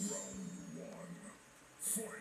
Round one. Fight.